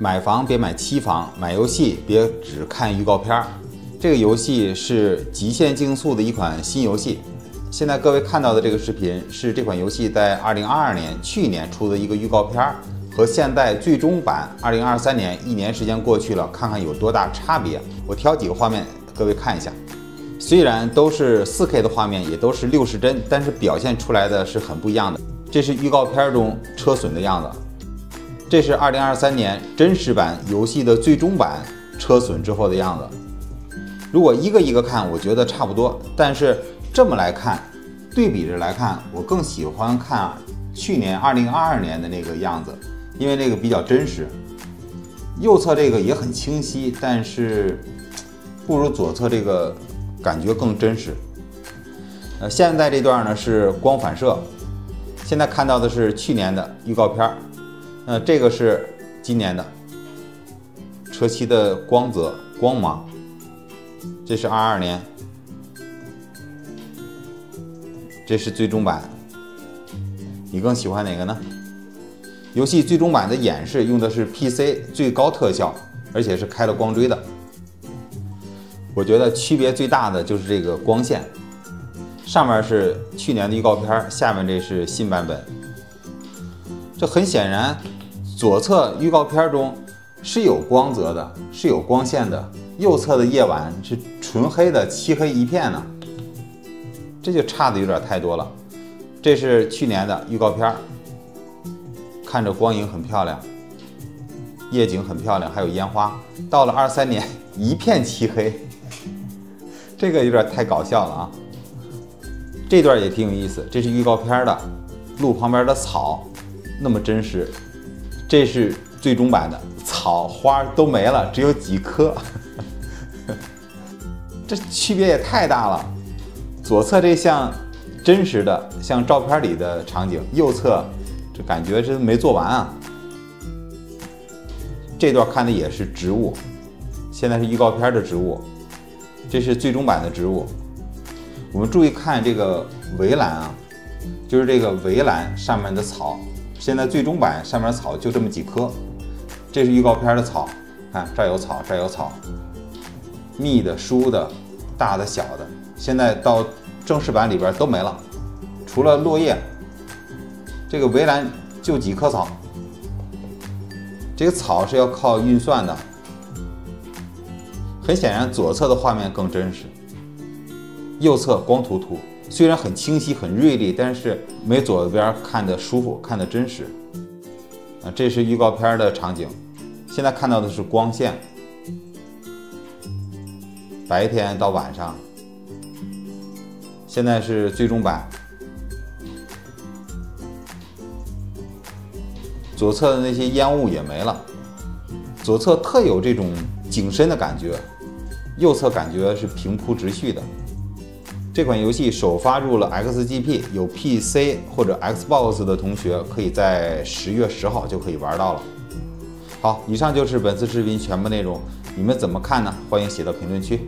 买房别买期房，买游戏别只看预告片儿。这个游戏是《极限竞速》的一款新游戏。现在各位看到的这个视频是这款游戏在2022年去年出的一个预告片儿，和现在最终版2023年一年时间过去了，看看有多大差别。我挑几个画面，各位看一下。虽然都是 4K 的画面，也都是六十帧，但是表现出来的是很不一样的。这是预告片中车损的样子。这是二零二三年真实版游戏的最终版车损之后的样子。如果一个一个看，我觉得差不多。但是这么来看，对比着来看，我更喜欢看去年二零二二年的那个样子，因为那个比较真实。右侧这个也很清晰，但是不如左侧这个感觉更真实。呃，现在这段呢是光反射，现在看到的是去年的预告片儿。那这个是今年的车漆的光泽光芒，这是二二年，这是最终版，你更喜欢哪个呢？游戏最终版的演示用的是 PC 最高特效，而且是开了光追的。我觉得区别最大的就是这个光线，上面是去年的预告片，下面这是新版本。这很显然。左侧预告片中是有光泽的，是有光线的。右侧的夜晚是纯黑的，漆黑一片呢，这就差的有点太多了。这是去年的预告片，看着光影很漂亮，夜景很漂亮，还有烟花。到了二三年，一片漆黑，这个有点太搞笑了啊。这段也挺有意思，这是预告片的路旁边的草，那么真实。这是最终版的，草花都没了，只有几棵，这区别也太大了。左侧这像真实的，像照片里的场景，右侧这感觉是没做完啊。这段看的也是植物，现在是预告片的植物，这是最终版的植物。我们注意看这个围栏啊，就是这个围栏上面的草。现在最终版上面草就这么几棵，这是预告片的草，看这有草，这有草，密的、疏的、大的、小的。现在到正式版里边都没了，除了落叶，这个围栏就几棵草。这个草是要靠运算的。很显然，左侧的画面更真实，右侧光秃秃。虽然很清晰、很锐利，但是没左边看的舒服、看的真实。啊，这是预告片的场景，现在看到的是光线，白天到晚上。现在是最终版，左侧的那些烟雾也没了，左侧特有这种景深的感觉，右侧感觉是平铺直叙的。这款游戏首发入了 XGP，有 PC 或者 Xbox 的同学可以在十月十号就可以玩到了。好，以上就是本次视频全部内容，你们怎么看呢？欢迎写到评论区。